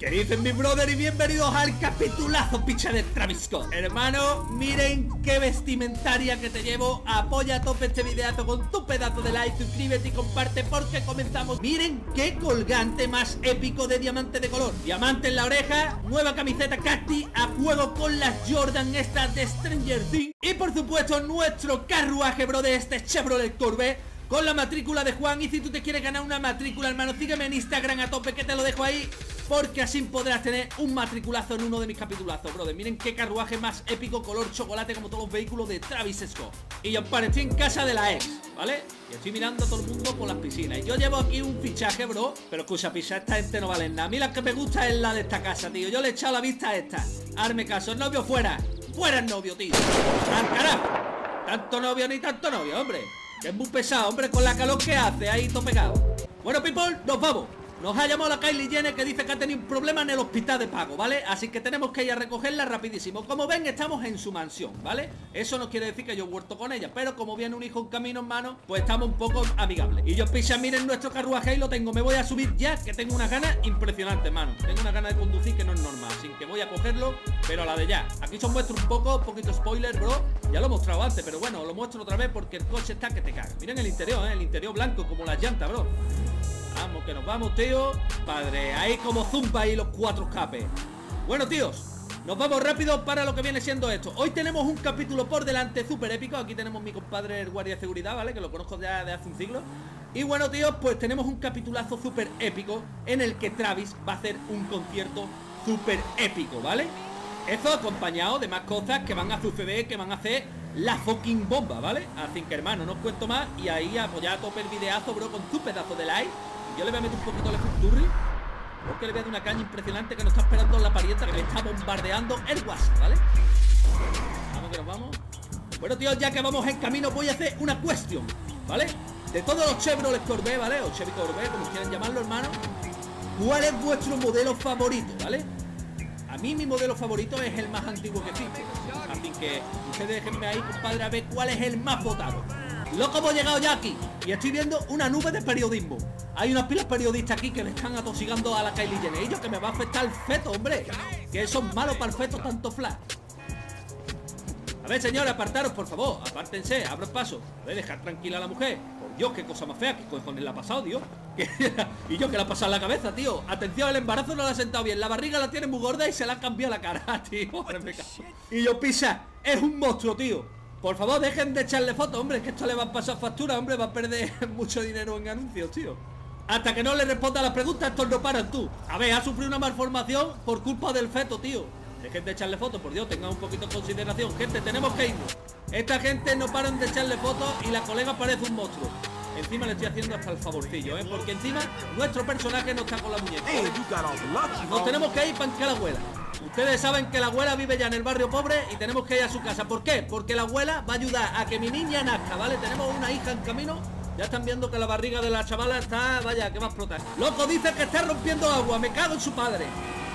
¿Qué dicen mi brother? Y bienvenidos al capitulazo picha de Travis Scott Hermano, miren qué vestimentaria que te llevo. Apoya a tope este videazo con tu pedazo de like Suscríbete y comparte porque comenzamos. Miren qué colgante más épico de diamante de color. Diamante en la oreja, nueva camiseta Cacti A fuego con las Jordan estas de Stranger Things. Y por supuesto nuestro carruaje bro de este Chevrolet Corvette con la matrícula de Juan. Y si tú te quieres ganar una matrícula, hermano Sígueme en Instagram a tope que te lo dejo ahí porque así podrás tener un matriculazo en uno de mis capitulazos, brother. Miren qué carruaje más épico, color chocolate como todos los vehículos de Travis Scott. Y yo estoy en casa de la ex, ¿vale? Y estoy mirando a todo el mundo por las piscinas. Y yo llevo aquí un fichaje, bro. Pero escucha, pisa, esta gente no vale nada. A mí la que me gusta es la de esta casa, tío. Yo le he echado la vista a esta. Arme caso, el novio fuera. Fuera el novio, tío. ¡Al carajo! Tanto novio ni tanto novio, hombre. Que es muy pesado, hombre, con la calor que hace Ahí todo pegado. Bueno, people, nos vamos nos ha llamado la Kylie Jenner que dice que ha tenido un problema en el hospital de pago, ¿vale? Así que tenemos que ir a recogerla rapidísimo. Como ven, estamos en su mansión, ¿vale? Eso no quiere decir que yo he vuelto con ella Pero como viene un hijo en camino en mano Pues estamos un poco amigables. Y yo pisa, miren nuestro carruaje y lo tengo. Me voy a subir ya, que tengo una gana impresionante, mano. Tengo una gana de conducir que no es normal Así que voy a cogerlo, pero a la de ya. Aquí os muestro un poco, un poquito spoiler, bro. Ya lo he mostrado antes, pero bueno, lo muestro otra vez Porque el coche está que te caga. Miren el interior, ¿eh? El interior blanco, como las llantas, bro Vamos, que nos vamos, tío Padre, ahí como zumba ahí los cuatro escapes Bueno, tíos nos vamos rápido para lo que viene siendo esto Hoy tenemos un capítulo por delante súper épico Aquí tenemos mi compadre el guardia de seguridad, ¿vale? Que lo conozco ya de hace un siglo Y bueno, tíos, pues tenemos un capitulazo súper épico En el que Travis va a hacer un concierto súper épico, ¿vale? Eso acompañado de más cosas que van a suceder Que van a hacer la fucking bomba, ¿vale? Así que hermano, no os cuento más Y ahí apoyad a tope el videazo, bro, con tu pedazo de like yo le voy a meter un poquito de Turri Porque le voy a dar una caña impresionante que nos está esperando la parienta que me está bombardeando el WhatsApp, ¿vale? Vamos que nos vamos Bueno, tío, ya que vamos en camino voy a hacer una cuestión, ¿vale? De todos los Chevrolet Corvette, ¿vale? O Chevy Corvette, como quieran llamarlo, hermano ¿Cuál es vuestro modelo favorito, ¿vale? A mí mi modelo favorito es el más antiguo que existe Así que ustedes déjenme ahí, compadre, a ver cuál es el más votado Loco, hemos llegado ya aquí Y estoy viendo una nube de periodismo Hay unas pilas periodistas aquí que le están atosigando a la Kylie Jenner. Ellos que me va a afectar el feto, hombre. Que eso es malo para el feto tanto flash. A ver, señores, apartaros, por favor. Apártense, abro paso. A ver, dejar tranquila a la mujer. Por Dios, qué cosa más fea ¿Qué cojones le ha pasado, tío? y yo que le ha pasado en la cabeza, tío. Atención, el embarazo no la ha sentado bien. La barriga la tiene muy gorda y se la ha cambiado la cara, tío. Y yo, pisa, es un monstruo, tío. Por favor, dejen de echarle fotos, hombre, que esto le va a pasar factura, hombre, va a perder mucho dinero en anuncios, tío. Hasta que no le responda las preguntas, estos no paran tú. A ver, ha sufrido una malformación por culpa del feto, tío. Dejen de echarle fotos, por Dios, tengan un poquito de consideración. Gente, tenemos que irnos. Esta gente no paran de echarle fotos y la colega parece un monstruo. Encima le estoy haciendo hasta el favorcillo, ¿eh? Porque encima nuestro personaje no está con la muñeca. Nos tenemos que ir para que la abuela. Ustedes saben que la abuela vive ya en el barrio pobre y tenemos que ir a su casa. ¿Por qué? Porque la abuela va a ayudar a que mi niña nazca, ¿vale? Tenemos una hija en camino. Ya están viendo que la barriga de la chavala está, vaya, que va a explotar. Loco, dice que está rompiendo agua, me cago en su padre.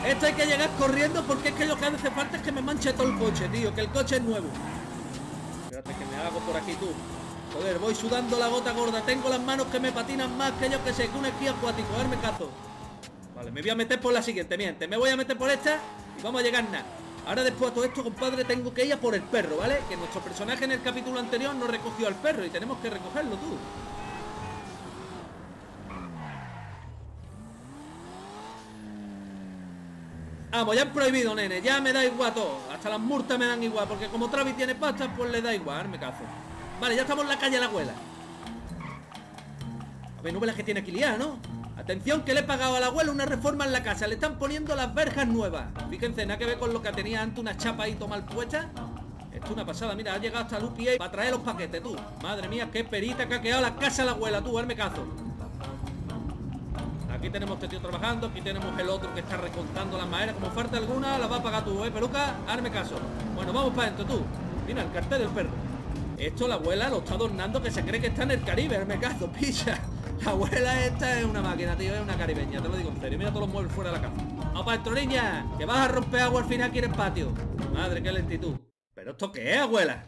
Esto hay que llegar corriendo porque es que lo que hace falta es que me manche todo el coche, tío, que el coche es nuevo. Espérate que me hago por aquí tú. Joder, voy sudando la gota gorda. Tengo las manos que me patinan más que yo que sé, que un esquí acuático. A ver, me cazo. Vale, me voy a meter por la siguiente, miente. Me voy a meter por esta y vamos a llegar nada. Ahora después de todo esto, compadre, tengo que ir a por el perro, ¿vale? Que nuestro personaje en el capítulo anterior no recogió al perro y tenemos que recogerlo tú. Vamos, ya han prohibido, nene. Ya me da igual todo. Hasta las multas me dan igual. Porque como Travis tiene pasta, pues le da igual. Me cazo. Vale, ya estamos en la calle la abuela. A ver, no ve que tiene aquí liada, ¿no? Atención que le he pagado al abuelo una reforma en la casa Le están poniendo las verjas nuevas Fíjense, nada que ver con lo que tenía antes una chapa ahí mal puesta Esto es una pasada, mira, ha llegado hasta Lupi para traer los paquetes, tú Madre mía, qué perita que ha quedado la casa de la abuela, tú, hazme caso Aquí tenemos este tío trabajando, aquí tenemos el otro que está recontando las maderas Como falta alguna, la va a pagar tú, eh, peluca, hazme caso Bueno, vamos para adentro, tú Mira, el cartel del perro Esto la abuela lo está adornando que se cree que está en el Caribe, hazme caso, picha la abuela esta es una máquina, tío, es una caribeña, te lo digo en serio. Mira todos los muebles fuera de la casa. ¡Vamos para dentro, niña! Que vas a romper agua al final aquí en el patio. Madre, qué lentitud. ¿Pero esto qué es, abuela?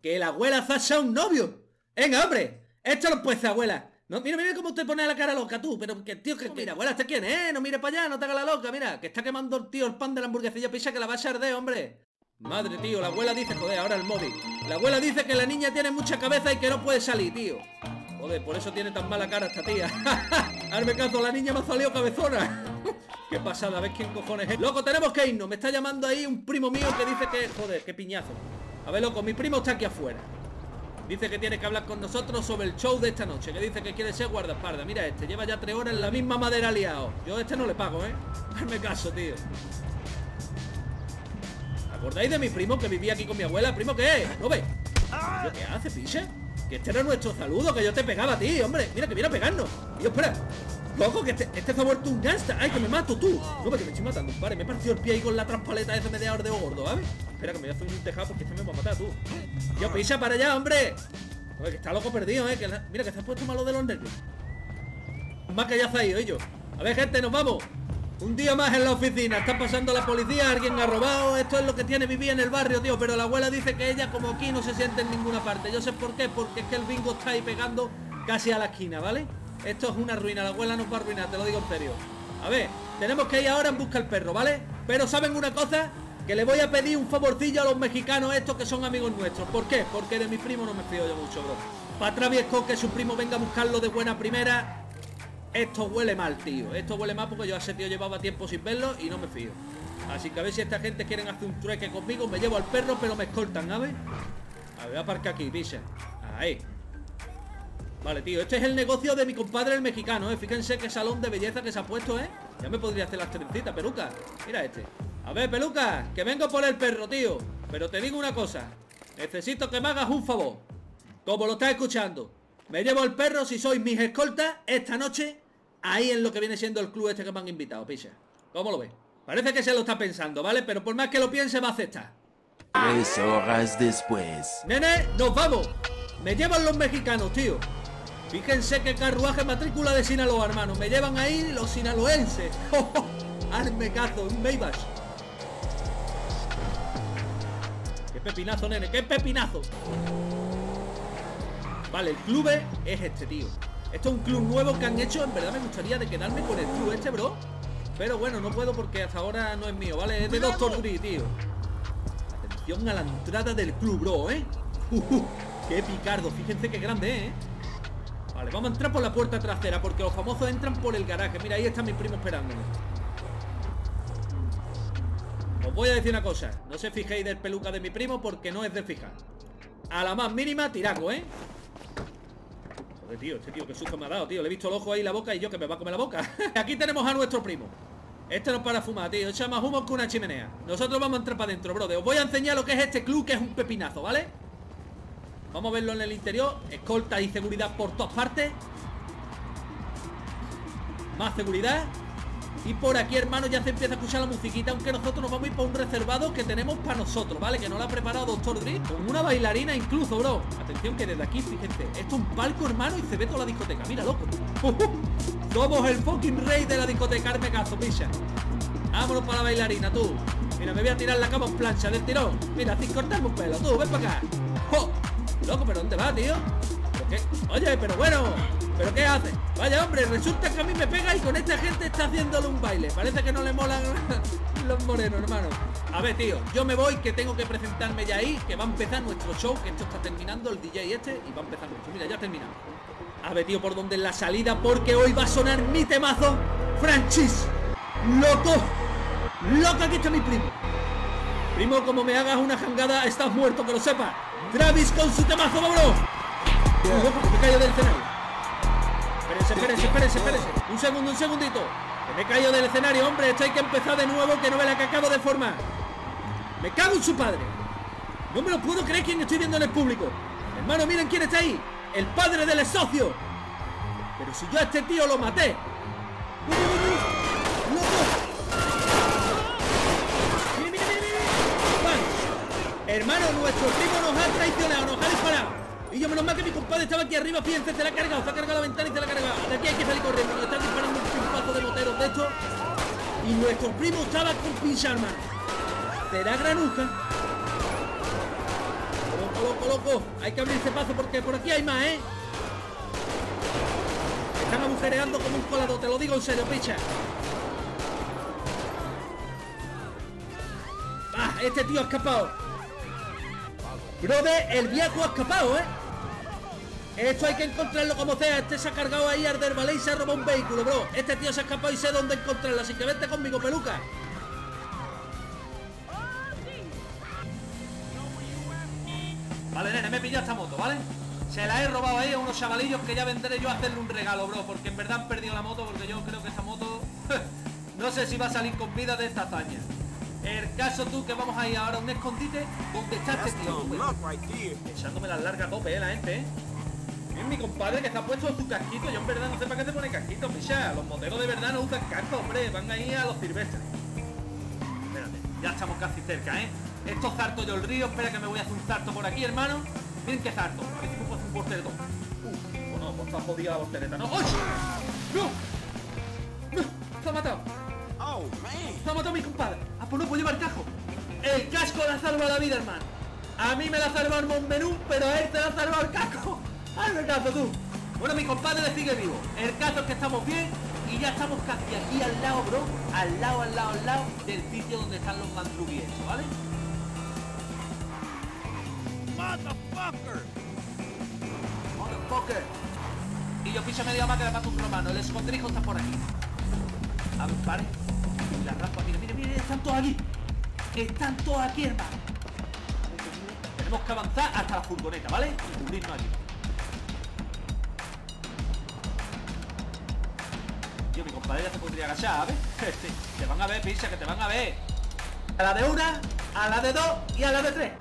Que la abuela ha un novio. Venga, hombre. Esto lo puede abuela. No, mira, mira cómo te pone la cara loca tú, pero que tío, que mira, abuela, ¿este quién eh? No mire para allá, no te hagas la loca, mira, que está quemando el tío el pan de la hamburguesilla, pisa que la va a arder, hombre. Madre, tío, la abuela dice, joder, ahora el móvil. La abuela dice que la niña tiene mucha cabeza y que no puede salir, tío. Joder, por eso tiene tan mala cara esta tía. Hazme caso, la niña me ha salido cabezona. Qué pasada, ¿ves quién cojones es? Loco, tenemos que irnos. Me está llamando ahí un primo mío que dice que... Joder, qué piñazo. A ver, loco, mi primo está aquí afuera. Dice que tiene que hablar con nosotros sobre el show de esta noche Que dice que quiere ser guardaespaldas Mira este, lleva ya tres horas en la misma madera liado Yo a este no le pago, ¿eh? Hazme caso, tío ¿Acordáis de mi primo que vivía aquí con mi abuela? ¿Primo qué? ¿No ve? ¿Qué hace, piche? Que este era nuestro saludo, que yo te pegaba a ti, hombre Mira, que viene a pegarnos Y espera Loco, que este, este se ha vuelto un gangsta. Ay, que me mato tú. No, porque me estoy matando, vale Me he partido el pie ahí con la traspaleta ese media de gordo, ¿vale? Espera, que me voy a hacer un tejado porque este me va a matar tú. Yo, pisa para allá, hombre. Oye, que está loco perdido, ¿eh? Mira, que se ha puesto malo de los nervios Más que ya se ha ido, ellos A ver, gente, nos vamos. Un día más en la oficina, está pasando la policía, alguien ha robado, esto es lo que tiene vivir en el barrio, tío, pero la abuela dice que ella como aquí no se siente en ninguna parte. Yo sé por qué, porque es que el bingo está ahí pegando casi a la esquina, ¿vale? Esto es una ruina, la abuela nos va a arruinar, te lo digo en serio. A ver, tenemos que ir ahora en busca del perro, ¿vale? Pero ¿saben una cosa? Que le voy a pedir un favorcillo a los mexicanos estos que son amigos nuestros. ¿Por qué? Porque de mi primo no me fío yo mucho, bro. Para Traviesco que su primo venga a buscarlo de buena primera. Esto huele mal, tío. Esto huele mal porque yo a ese tío llevaba tiempo sin verlo y no me fío. Así que a ver si esta gente quieren hacer un trueque conmigo. Me llevo al perro, pero me escoltan, ¿sabes? A ver, aparca aquí, dice. Ahí. Vale, tío, este es el negocio de mi compadre el mexicano, ¿eh? Fíjense qué salón de belleza que se ha puesto, ¿eh? Ya me podría hacer las trencitas, peluca. Mira este. A ver, peluca, que vengo por el perro, tío. Pero te digo una cosa Necesito que me hagas un favor. Como lo estás escuchando Me llevo el perro si sois mis escoltas Esta noche Ahí en lo que viene siendo el club este que me han invitado, picha. ¿Cómo lo ves? Parece que se lo está pensando, ¿vale? Pero por más que lo piense va a aceptar. Tres horas después. Nene, nos vamos. Me llevan los mexicanos, tío Fíjense qué carruaje matrícula de Sinaloa, hermano. Me llevan ahí los sinaloenses. Hazme caso, un Maybach. Qué pepinazo, nene, qué pepinazo. Vale, el club es este, tío. Esto es un club nuevo que han hecho. En verdad me gustaría de quedarme con el club este, bro. Pero bueno, no puedo porque hasta ahora no es mío, ¿vale? Es de Doctor Dre, tío. Atención a la entrada del club, bro, ¿eh? qué picardo. Fíjense qué grande, ¿eh? Vamos a entrar por la puerta trasera Porque los famosos entran por el garaje Mira, ahí está mi primo esperándome Os voy a decir una cosa No se fijéis del peluca de mi primo Porque no es de fijar A la más mínima, tiraco, ¿eh? Joder, tío, este tío que susto me ha dado, tío Le he visto el ojo ahí la boca y yo que me va a comer la boca Aquí tenemos a nuestro primo este no es para fumar, tío. Echa más humo que una chimenea. Nosotros vamos a entrar para adentro, brother. Os voy a enseñar lo que es este club, que es un pepinazo, ¿vale? Vamos a verlo en el interior. Escolta y seguridad por todas partes. Más seguridad. Y por aquí, hermano, ya se empieza a escuchar la musiquita Aunque nosotros nos vamos a ir por un reservado que tenemos para nosotros, ¿vale? Que nos lo ha preparado Doctor Dre Con una bailarina incluso, bro. Atención que desde aquí, fíjense Esto es un palco, hermano, y se ve toda la discoteca. Mira, loco. Somos el fucking rey de la discoteca, me caso, picha. Vámonos para la bailarina, tú. Mira, me voy a tirar la cama en plancha del tirón. Mira, sin cortarme un pelo, tú, ven para acá Loco, ¿pero dónde va, tío? Oye, pero bueno ¿Pero qué hace? Vaya, hombre, resulta que a mí me pega y con esta gente está haciéndole un baile. Parece que no le molan los morenos, hermano. A ver, tío, yo me voy que tengo que presentarme ya ahí Que va a empezar nuestro show Que esto está terminando, el DJ este Y va a empezar nuestro Mira, ya terminado. A ver, tío, por dónde es la salida Porque hoy va a sonar mi temazo Franchis Loco Loco, aquí está mi primo. Primo, como me hagas una jangada Estás muerto, que lo sepas Travis con su temazo, vámonos. me caigo del escenario. Espérense, espérense, espérense, espérense. Un segundo, un segundito. Que me caigo del escenario, hombre. Esto hay que empezar de nuevo, que no ve la que acabo de formar. Me cago en su padre. No me lo puedo creer quién estoy viendo en el público. Hermano, miren quién está ahí. El padre del socio. Pero si yo a este tío lo maté. Hermano, nuestro primo nos ha traicionado, nos ha disparado. Y yo menos mal que mi compadre estaba aquí arriba, fíjense, se la ha cargado, se ha cargado la ventana y se la ha cargado. De aquí hay que salir corriendo, nos están disparando un pimpazo de moteros de estos. Y nuestro primo estaba con pincha, hermano. Será granuja. Loco, loco, loco. Hay que abrirse paso porque por aquí hay más, ¿eh? están agujereando como un colado, te lo digo en serio, picha. Ah, este tío ha escapado. Brother, el viejo ha escapado, ¿eh? Esto hay que encontrarlo como sea. Este se ha cargado ahí al del y se ha robado un vehículo, bro. Este tío se ha escapado y sé dónde encontrarlo. Así que vente conmigo, peluca. Vale, nene, me he pillado esta moto, ¿vale? Se la he robado ahí a unos chavalillos que ya vendré yo a hacerle un regalo, bro Porque en verdad han perdido la moto porque yo creo que esta moto... no sé si va a salir con vida de esta hazaña El caso tú que vamos a ir ahora a un escondite donde está este tío Echándome las largas tope, eh, la gente, eh es mi compadre que ha puesto su casquito Yo en verdad no sé para qué se pone casquito, picha Los moteros de verdad no usan casco, hombre Van ahí a los silvestres Espérate, ya estamos casi cerca, ¿eh? Esto zarto yo el río, espera que me voy a hacer un zarto por aquí, hermano Miren qué zarto, a ver si me puedo hacer un porteretón Uf, bueno, pues está jodida la portereta, ¿no? ¡Oye! ¡No! ¡No! ¡Se ha matado! Oh, man. ¡Se ha matado mi compadre! ¡Ah, pues no puedo llevar cajo! El casco le ha salvado la vida, hermano A mí me la ha salvado el Montmenú, pero a él te la ha salvado el casco ¡Hazme caso tú! Bueno, mi compadre sigue vivo El caso es que estamos bien y ya estamos casi aquí al lado, bro Al lado, al lado, al lado del sitio donde están los mandruguies, ¿vale? Motherfucker. Motherfucker. Y yo piso media más que le mato un romano. El escondrijo está por aquí. A ver, vale. La rampa, mira, mira, mira, están todos aquí. Están todos aquí, hermano. Tenemos que avanzar hasta la furgoneta, ¿vale? Y cubrirnos aquí. Tío, mi compadre ya se podría agachar, ¿sabes? Sí, te van a ver, pisa, que te van a ver. A la de una, a la de dos y a la de tres.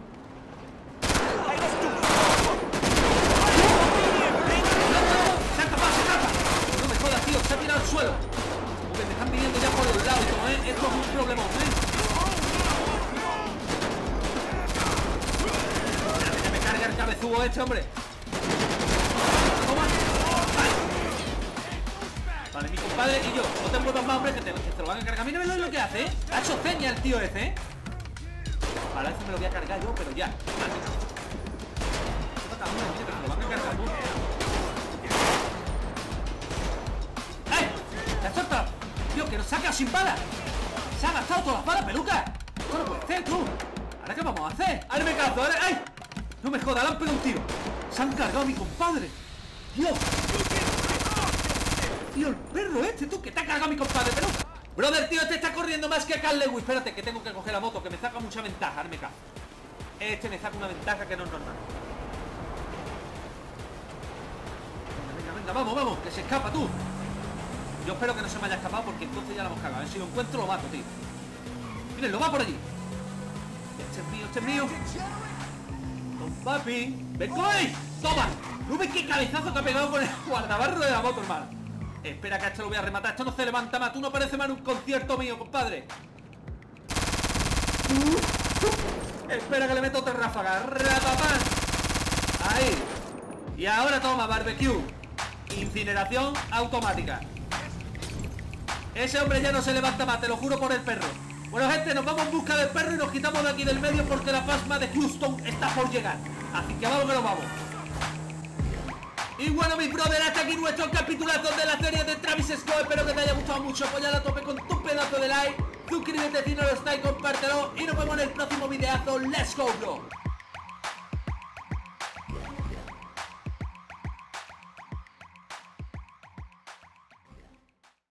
Se ha tirado al suelo. Porque me están viniendo ya por los lados, ¿eh? Esto es un problemón, ¿eh? Espérate que me carga el cabezudo este, hombre. Vale. Mi compadre y yo. No te muevas más, hombre, que te, que te lo van a cargar. Mira lo que hace, ¿eh? Ha hecho ceña el tío ese, ¿eh? Vale, eso me lo voy a cargar yo, pero ya. Vale. Mata, hombre, mira, que te lo van a cargar tú. ¡Eh! ¡La! Tío, que nos saca sin bala. Se ha gastado todas las balas, peluca. No lo puede ser, tú. ¿Ahora qué vamos a hacer? ¡Ahora me cazo! ¡Ahora! ¡Ay! No me jodas, le han pegado un tiro. Se han cargado a mi compadre. ¡Dios! Tío, el perro este, tú, que te ha cargado a mi compadre, pero... Brother, tío, este está corriendo más que Carl Lewis. Espérate, que tengo que coger la moto, que me saca mucha ventaja. Ahora me cazo. Este me saca una ventaja que no es normal. Venga, venga, venga, vamos, vamos, que se escapa tú. Yo espero que no se me haya escapado porque entonces ya la hemos cagado. A ver si lo encuentro lo mato, tío. Miren, lo va por allí. Este es mío, este es mío. Don papi. ¡Ven con! ¡Toma! ¿No ves qué cabezazo que ha pegado con el guardabarro de la moto, hermano? Espera que a esto lo voy a rematar. Esto no se levanta más. Tú no pareces más en un concierto mío, compadre. Espera que le meto otra ráfaga. ¡Ratapán! Ahí. Y ahora toma, barbecue. Incineración automática. Ese hombre ya no se levanta más, te lo juro por el perro. Bueno, gente, nos vamos en busca del perro y nos quitamos de aquí del medio porque la pasma de Houston está por llegar. Así que vamos que nos vamos. Y bueno, mis brothers, hasta aquí nuestro capitulazo de la serie de Travis Scott. Espero que te haya gustado mucho. Apoyar a tope con tu pedazo de like. Suscríbete si no lo está y compártelo. Y nos vemos en el próximo videazo. ¡Let's go, bro!